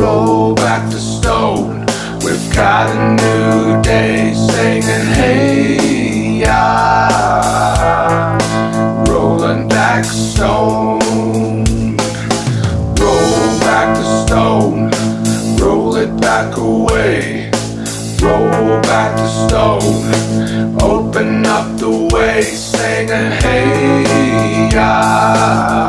roll back the stone. We've got a new day singing, hey, yeah. Rolling back stone. Roll back the stone. Roll it back away. Roll back the stone. Open up the way, singing, hey, yeah.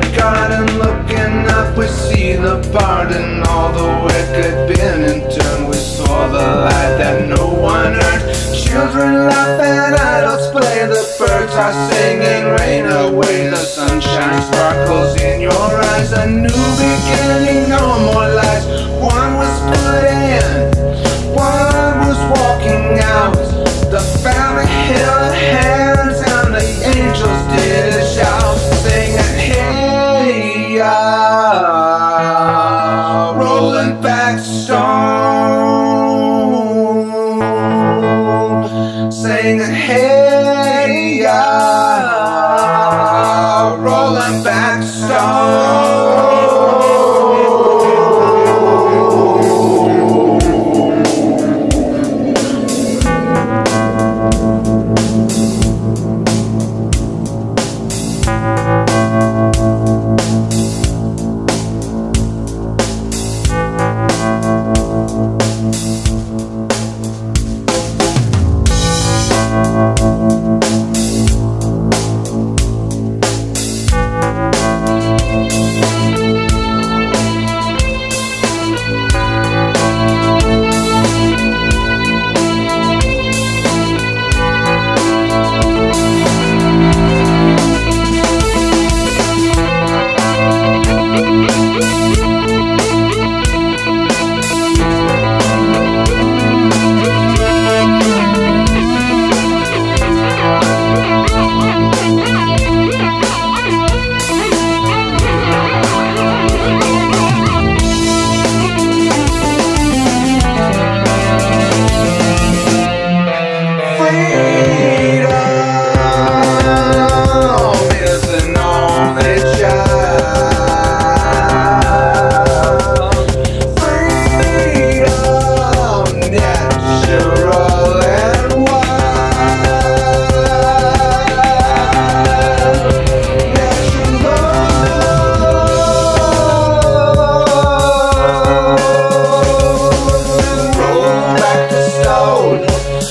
That garden Looking up we see the pardon All the wicked been in turn We saw the light that no one earned Children laugh and adults play The birds are singing. Rain away The sunshine sparkles in your eyes. A new beginning, hang a head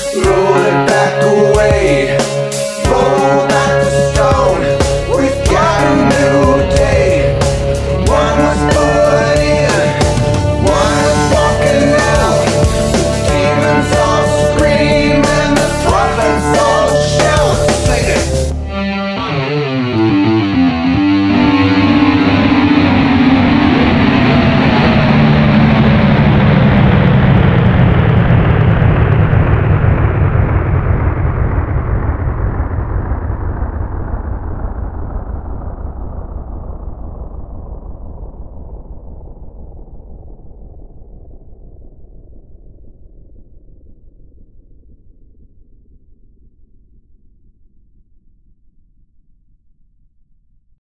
throw it back away.